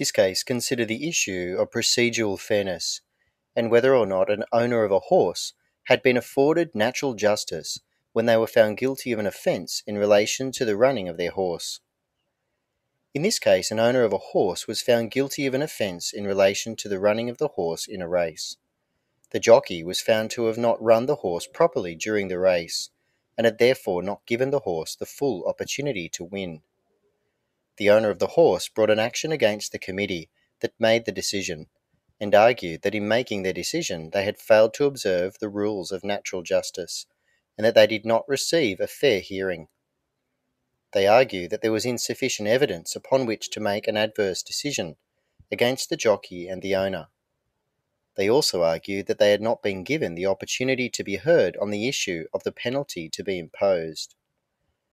This case consider the issue of procedural fairness and whether or not an owner of a horse had been afforded natural justice when they were found guilty of an offence in relation to the running of their horse. In this case, an owner of a horse was found guilty of an offence in relation to the running of the horse in a race. The jockey was found to have not run the horse properly during the race, and had therefore not given the horse the full opportunity to win. The owner of the horse brought an action against the committee that made the decision, and argued that in making their decision they had failed to observe the rules of natural justice, and that they did not receive a fair hearing. They argue that there was insufficient evidence upon which to make an adverse decision against the jockey and the owner. They also argue that they had not been given the opportunity to be heard on the issue of the penalty to be imposed.